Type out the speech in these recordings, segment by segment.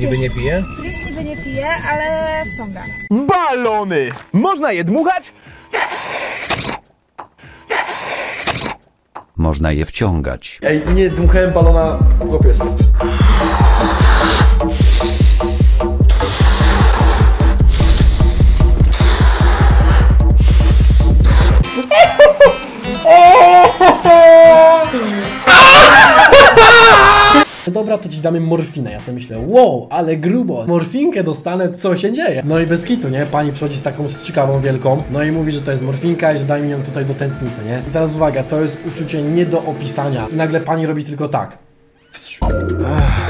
Niby nie pije? Chris niby nie pije, ale wciąga. Balony! Można je dmuchać? Można je wciągać. Ej, nie dmuchałem balona, chłopiec. Dobra, to ci damy morfinę. Ja sobie myślę, wow, ale grubo. Morfinkę dostanę, co się dzieje? No i bez kitu, nie? Pani przychodzi z taką strzykawą wielką, no i mówi, że to jest morfinka i że daj mi ją tutaj do tętnicy, nie? I teraz uwaga, to jest uczucie nie do opisania. I nagle pani robi tylko tak. I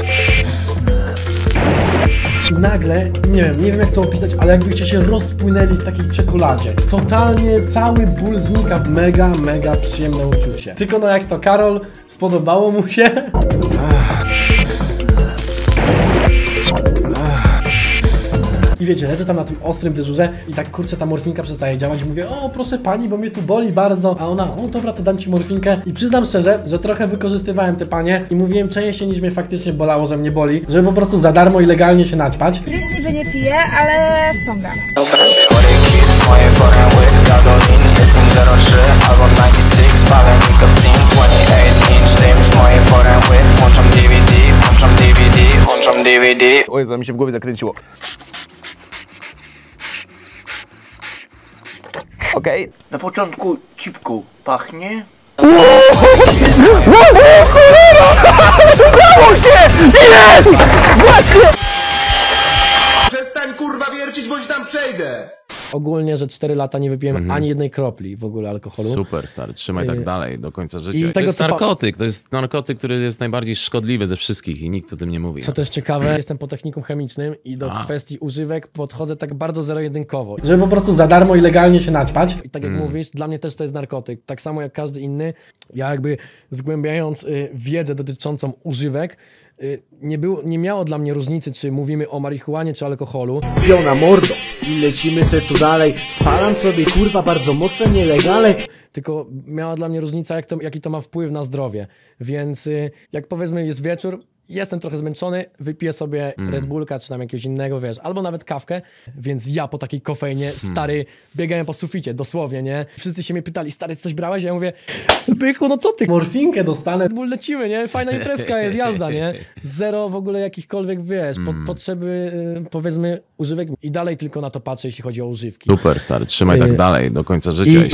nagle, nie wiem, nie wiem jak to opisać, ale jakbyście się rozpłynęli w takiej czekoladzie. Totalnie cały ból znika w mega, mega przyjemne uczucie. Tylko no jak to Karol, spodobało mu się? I wiecie, leżę tam na tym ostrym dyżurze i tak kurczę ta morfinka przestaje działać i mówię, o proszę pani, bo mnie tu boli bardzo. A ona, o dobra, to dam ci morfinkę. I przyznam szczerze, że trochę wykorzystywałem te panie i mówiłem częściej niż mnie faktycznie bolało, że mnie boli, żeby po prostu za darmo i legalnie się naćpać. Chris niby nie pije, ale wciąga. Moje foreign whip, Gadolin Jestem 03 albo 96 Okej. Na początku cipką pachnie. Przestań kurwa wiercić, bo ci tam przejdę! Ogólnie, że 4 lata nie wypiłem ani jednej kropli w ogóle alkoholu. Super, stary, trzymaj tak Y, dalej do końca i życia. to tego, jest narkotyk, to jest narkotyk, który jest najbardziej szkodliwy ze wszystkich i nikt o tym nie mówi. Co też ciekawe, jestem po technikum chemicznym i do A. kwestii używek podchodzę tak bardzo zero-jedynkowo. Żeby po prostu za darmo i legalnie się naćpać. I tak jak mówisz, dla mnie też to jest narkotyk. Tak samo jak każdy inny. Ja jakby zgłębiając y, wiedzę dotyczącą używek, nie, było, nie miało dla mnie różnicy, czy mówimy o marihuanie, czy alkoholu. Piona mordo i lecimy se tu dalej Spalam sobie kurwa bardzo mocne nielegalne tylko miała dla mnie różnica, jak to, jaki to ma wpływ na zdrowie. Więc y, jak powiedzmy jest wieczór, jestem trochę zmęczony, wypiję sobie Red Bullka czy tam jakiegoś innego, wiesz, albo nawet kawkę, więc ja po takiej kofeinie, stary, biegałem po suficie, dosłownie, nie? Wszyscy się mnie pytali, stary, coś brałeś? Ja mówię, byku, no co ty? Morfinkę dostanę, Red Bull lecimy, nie? Fajna imprezka jest, jazda, nie? Zero w ogóle jakichkolwiek, wiesz, po, potrzeby, y, powiedzmy, używek i dalej tylko na to patrzę, jeśli chodzi o używki. Super, stary, trzymaj Y, tak dalej do końca życia. I